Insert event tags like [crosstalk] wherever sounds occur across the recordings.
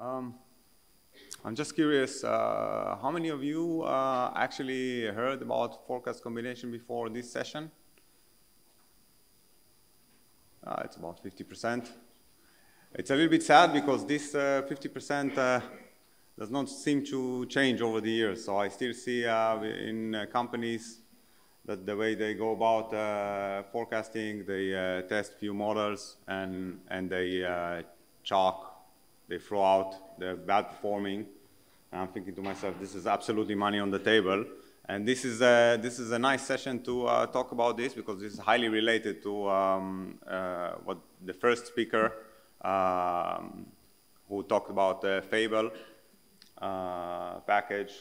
Um, I'm just curious, uh, how many of you uh, actually heard about forecast combination before this session? Uh, it's about 50%. It's a little bit sad because this 50% uh, does not seem to change over the years. So I still see uh, in uh, companies that the way they go about forecasting, they test few models and, and they chalk they throw out the bad performing. And I'm thinking to myself, this is absolutely money on the table. And this is a, this is a nice session to uh, talk about this because this is highly related to um, uh, what the first speaker um, who talked about the Fable uh, package.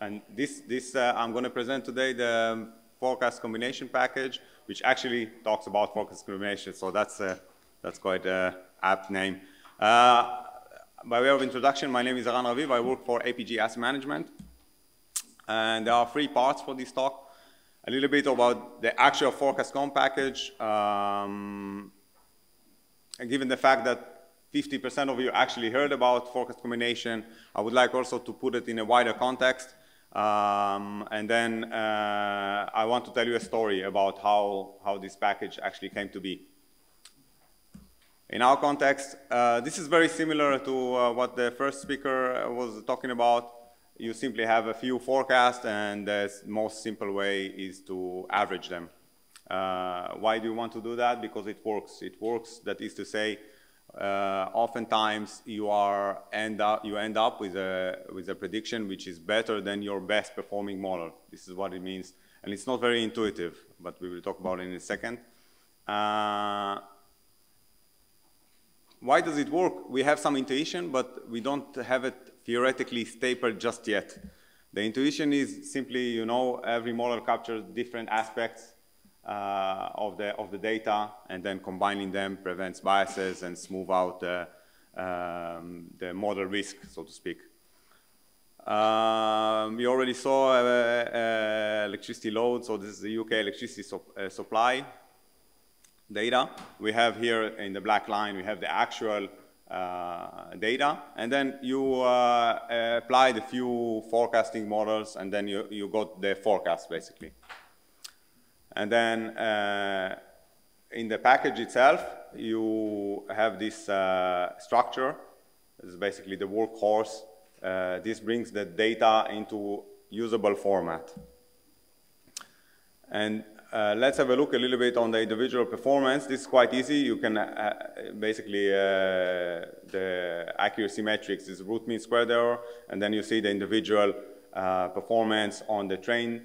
And this, this uh, I'm going to present today the forecast combination package, which actually talks about forecast combination. So that's, uh, that's quite an apt name. By way of introduction, my name is Eran Raviv. I work for APG Asset Management. And there are three parts for this talk. A little bit about the actual ForecastComb package. Um, and given the fact that 50% of you actually heard about forecast combination, I would like also to put it in a wider context. Um, and then uh, I want to tell you a story about how, how this package actually came to be. In our context, uh, this is very similar to uh, what the first speaker was talking about. You simply have a few forecasts and the most simple way is to average them. Uh, why do you want to do that? Because it works. It works, that is to say, uh, oftentimes you are end up you end up with a with a prediction which is better than your best performing model. This is what it means, and it's not very intuitive, but we will talk about it in a second. Why does it work? We have some intuition, but we don't have it theoretically stapled just yet. The intuition is simply, you know, every model captures different aspects uh, of, the, of the data, and then combining them prevents biases and smooth out the, um, the model risk, so to speak. Um, we already saw uh, uh, electricity load, so this is the UK electricity uh, supply data. We have here in the black line, we have the actual uh, data, and then you uh, apply the few forecasting models, and then you, you got the forecast, basically. And then uh, in the package itself, you have this uh, structure. Is basically the workhorse. Uh, this brings the data into usable format. And uh, let's have a look a little bit on the individual performance. This is quite easy. You can uh, basically, uh, the accuracy matrix is root mean squared error, and then you see the individual uh, performance on the train,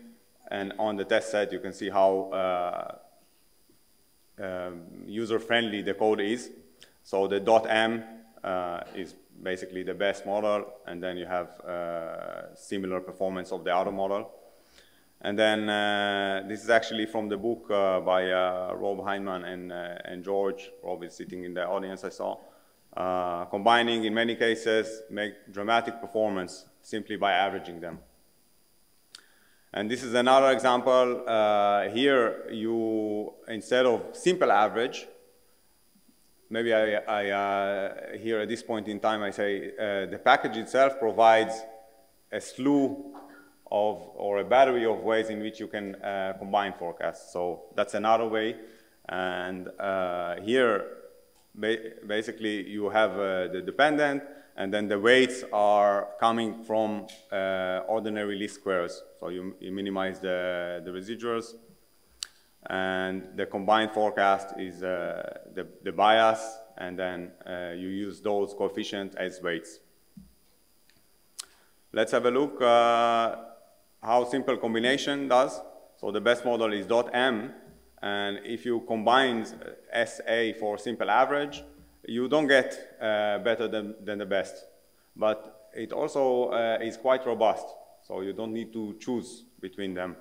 and on the test set, you can see how uh, um, user-friendly the code is. So the dot .m uh, is basically the best model, and then you have similar performance of the other model. And then uh, this is actually from the book uh, by uh, Rob Hyndman and, uh, and George. Rob is sitting in the audience, I saw. Uh, combining, in many cases, make dramatic performance simply by averaging them. And this is another example. Uh, here, you, instead of simple average, maybe I, I here at this point in time, I say the package itself provides a slew of, or a battery of ways in which you can uh, combine forecasts. So that's another way. And uh, here, ba basically, you have uh, the dependent, and then the weights are coming from uh, ordinary least squares. So you, you minimize the, the residuals. And the combined forecast is uh, the, the bias, and then uh, you use those coefficients as weights. Let's have a look how simple combination does. So the best model is .m, and if you combine SA for simple average, you don't get uh, better than, than the best. But it also uh, is quite robust, so you don't need to choose between them.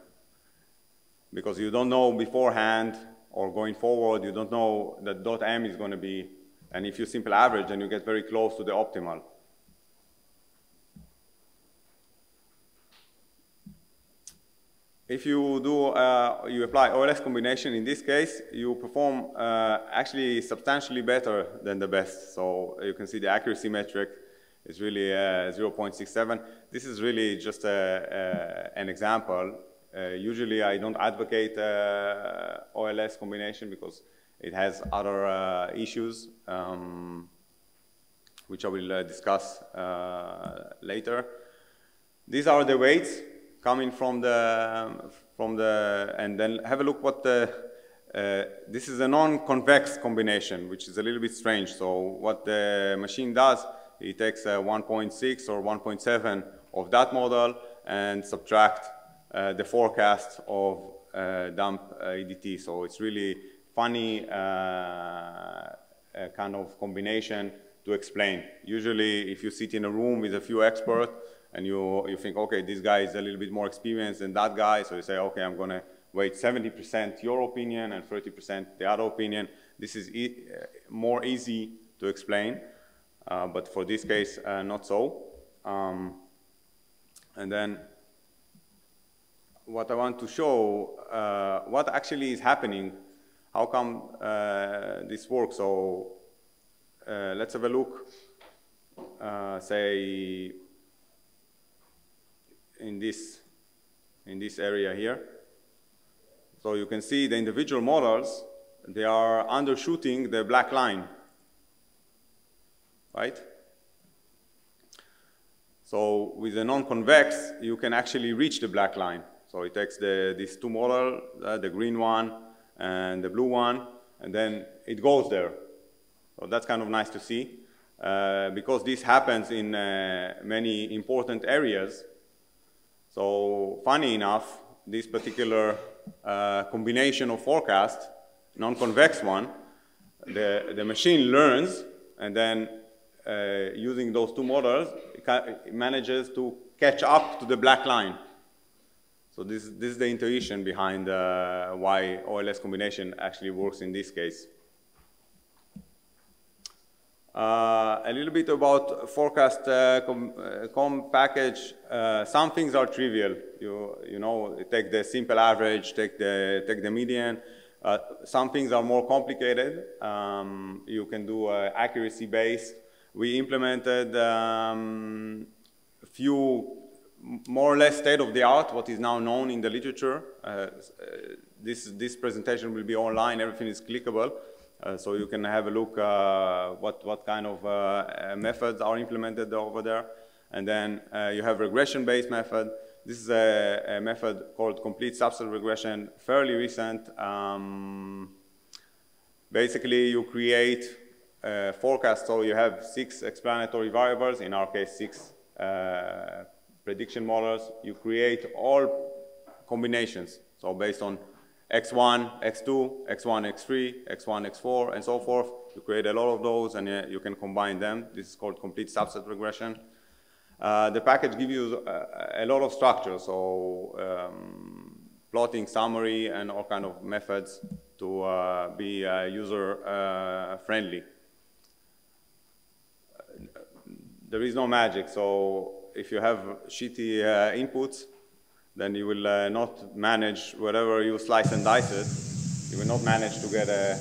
Because you don't know beforehand or going forward, you don't know that .m is going to be, and if you simple average, then you get very close to the optimal. If you do, uh, you apply OLS combination in this case, you perform uh, actually substantially better than the best. So you can see the accuracy metric is really uh, 0.67. This is really just a, a, an example. Uh, usually I don't advocate uh, OLS combination because it has other uh, issues, um, which I will uh, discuss uh, later. These are the weights coming from the, from the, and then have a look what the, uh, this is a non-convex combination, which is a little bit strange. So what the machine does, it takes a 1.6 or 1.7 of that model and subtract uh, the forecast of uh, dump uh, EDT. So it's really funny uh, kind of combination to explain. Usually if you sit in a room with a few experts and you, you think, okay, this guy is a little bit more experienced than that guy, so you say, okay, I'm going to wait 70% your opinion and 30% the other opinion. This is e uh, more easy to explain, uh, but for this case, uh, not so. Um, and then what I want to show, uh, what actually is happening, how come uh, this works. So uh, let's have a look, say, in this, in this area here. So you can see the individual models, they are undershooting the black line, right? So with the non-convex, you can actually reach the black line. So it takes the, these two models, uh, the green one and the blue one, and then it goes there. So that's kind of nice to see. Uh, because this happens in uh, many important areas. So funny enough, this particular uh, combination of forecast, non-convex one, the, the machine learns and then uh, using those two models, it manages to catch up to the black line. So this, this is the intuition behind uh, why OLS combination actually works in this case. Uh, a little bit about forecast uh, com, uh, com, package. Uh, some things are trivial. You, you know, take the simple average, take the, take the median. Uh, some things are more complicated. Um, you can do uh, accuracy based. We implemented um, a few more or less state of the art, what is now known in the literature. this, this presentation will be online, everything is clickable. Uh, so you can have a look uh, what, what kind of uh, methods are implemented over there. And then you have regression-based method. This is a, a, method called complete subset regression, fairly recent. Um, basically, you create a forecast, so you have six explanatory variables, in our case, six uh, prediction models. You create all combinations, so based on x1, x2, x1, x3, x1, x4, and so forth. You create a lot of those, and uh, you can combine them. This is called complete subset regression. Uh, the package gives you a, uh, a, lot of structure, so um, plotting, summary, and all kind of methods to uh, be uh, user uh, friendly. There is no magic, so if you have shitty inputs, then you will uh, not manage, whatever you slice and dice it, you will not manage to get a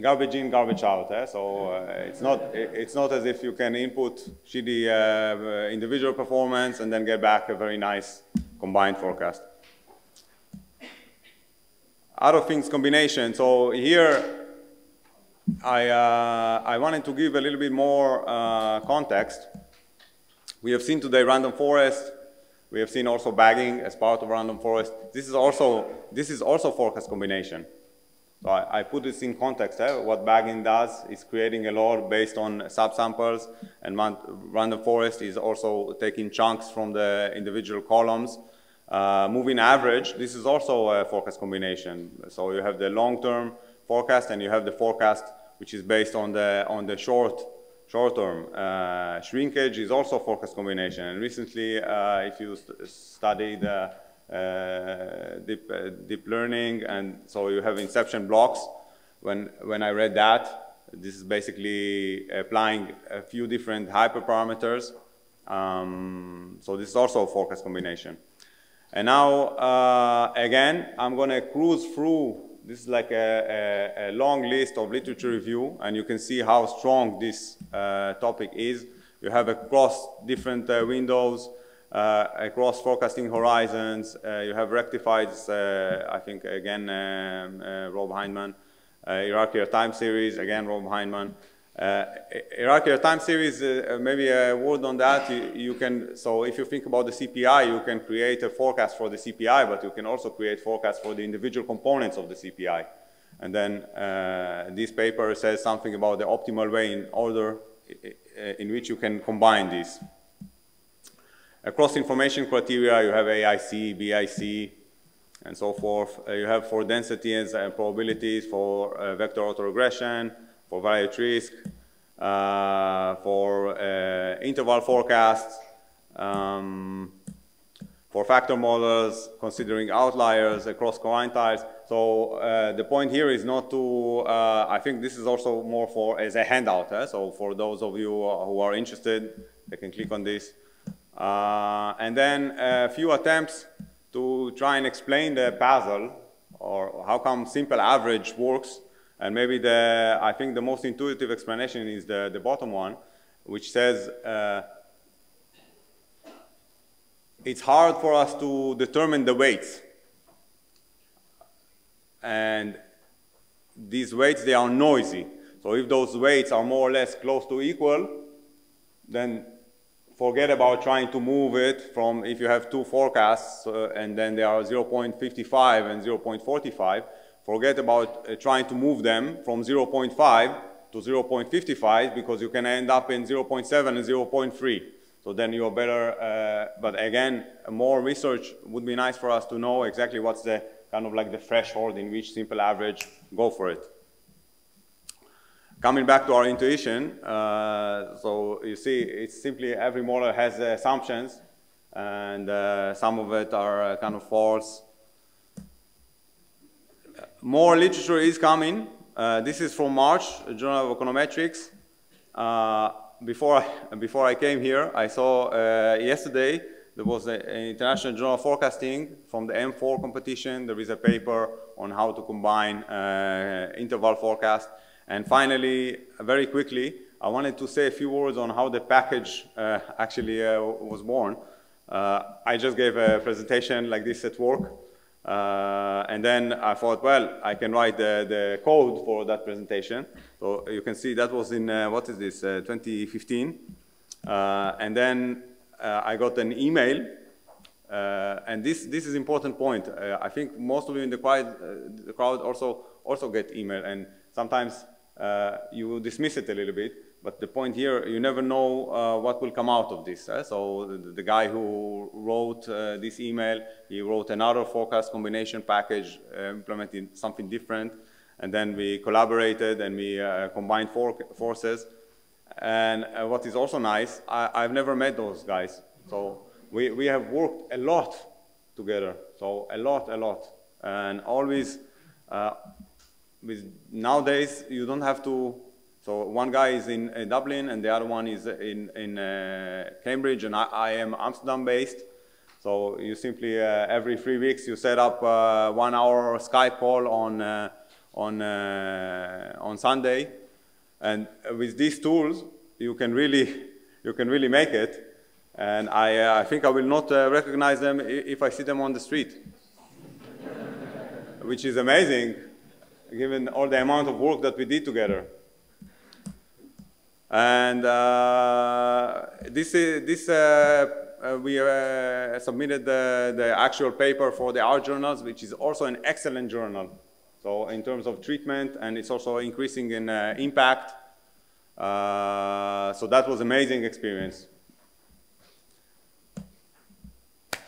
garbage in, garbage out. Eh? So uh, it's, not, it's not as if you can input shitty uh, individual performance and then get back a very nice combined forecast. Other things combination. So here I, uh, I wanted to give a little bit more uh, context. We have seen today random forest. We have seen also bagging as part of random forest. This is also, this is also forecast combination. So I, I, put this in context. Eh? What bagging does is creating a load based on subsamples, and random forest is also taking chunks from the individual columns. Uh, moving average, this is also a forecast combination. So you have the long-term forecast, and you have the forecast which is based on the on the short short term. Uh, shrinkage is also forecast combination. And recently, uh, if you st study the deep, uh, deep learning, and so you have inception blocks. When, when I read that, This is basically applying a few different hyperparameters. Um, so this is also a forecast combination. And now, uh, again, I'm going to cruise through, this is like a, a, a, long list of literature review, and you can see how strong this uh, topic is. You have across different uh, windows, uh, across forecasting horizons, uh, you have rectified, uh, I think, again, um, Rob Hyndman, hierarchical time series, again, Rob Hyndman. Uh, hierarchical time series, uh, maybe a word on that. You, you, can, so if you think about the CPI, you can create a forecast for the CPI, but you can also create forecasts for the individual components of the CPI. And then uh, this paper says something about the optimal way in order in which you can combine these. Across information criteria, you have AIC, BIC, and so forth. Uh, you have for densities and probabilities, for uh, vector autoregression, for variate risk, uh, for uh, interval forecasts, um, for factor models, considering outliers across quantiles. So uh, the point here is not to, uh, I think this is also more for as a handout. Eh? So for those of you who are interested, they can click on this. Uh, and then a few attempts to try and explain the puzzle or how come simple average works and maybe the, I think the most intuitive explanation is the, the bottom one, which says uh, it's hard for us to determine the weights. And these weights, they are noisy. So if those weights are more or less close to equal, then forget about trying to move it from if you have two forecasts uh, and then they are 0.55 and 0.45, Forget about uh, trying to move them from 0.5 to 0.55 because you can end up in 0.7 and 0.3. So then you're better, uh, but again, more research would be nice for us to know exactly what's the kind of like the threshold in which simple average, go for it. Coming back to our intuition, uh, so you see it's simply every model has assumptions and uh, some of it are uh, kind of false, more literature is coming. Uh, this is from March, Journal of Econometrics. Uh, before, I, before I came here, I saw uh, yesterday there was an international journal of forecasting from the M4 competition. There is a paper on how to combine interval forecast. And finally, very quickly, I wanted to say a few words on how the package uh, actually uh, was born. I just gave a presentation like this at work. Uh, and then I thought, well, I can write the, the code for that presentation. So you can see that was in, uh, what is this, uh, 2015. Uh, and then uh, I got an email. Uh, and this, this is important point. I think most of you in the the crowd also, also get email. And sometimes you dismiss it a little bit. But the point here, you never know uh, what will come out of this. Eh? So the, the, guy who wrote uh, this email, he wrote another forecast combination package, uh, implementing something different. And then we collaborated and we uh, combined for forces. And uh, what is also nice, I, have never met those guys. So we, we have worked a lot together. So a lot, a lot. And always, uh, with nowadays, you don't have to so one guy is in uh, Dublin and the other one is in, in uh, Cambridge and I, I, am Amsterdam based. So you simply, uh, every three weeks, you set up uh, one hour Skype call on, uh, on, uh, on Sunday. And with these tools, you can really, you can really make it. And I, I think I will not recognize them if I see them on the street, [laughs] which is amazing given all the amount of work that we did together. And uh, this, is, this uh, uh, we uh, submitted the, the actual paper for the R journals, which is also an excellent journal. So in terms of treatment, and it's also increasing in uh, impact. So that was amazing experience.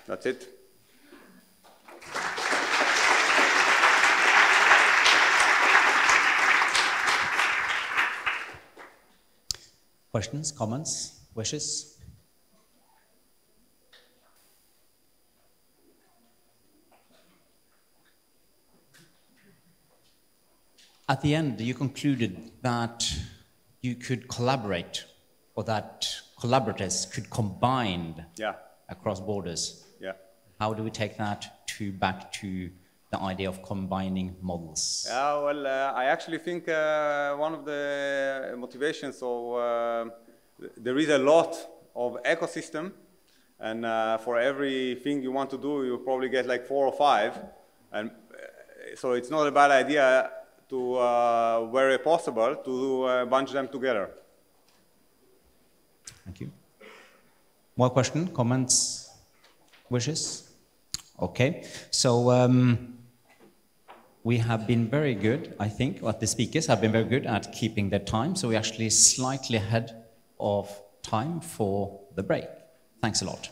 That's it. Questions, comments, wishes? At the end, you concluded that you could collaborate, or that collaborators could combine Yeah, across borders. yeah. How do we take that to back to the idea of combining models? Yeah, well, uh, I actually think uh, one of the motivations, so uh, there is a lot of ecosystem, and uh, for everything you want to do, you probably get like four or five, and uh, so it's not a bad idea to, uh, where possible, to uh, bunch them together. Thank you. More question, comments, wishes? Okay, so um, we have been very good, I think, what the speakers have been very good at keeping their time, so we're actually slightly ahead of time for the break. Thanks a lot.